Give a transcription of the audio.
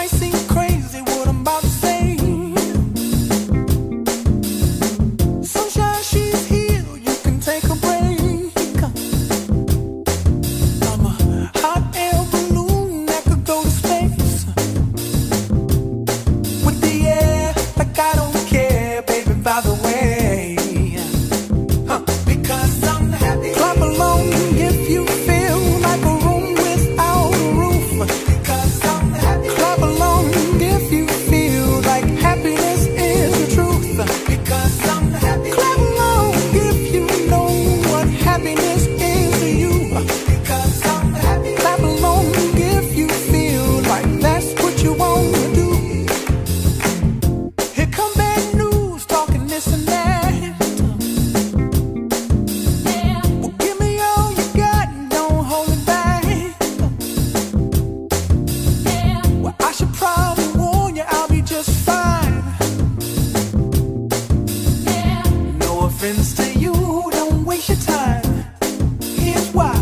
my sing why.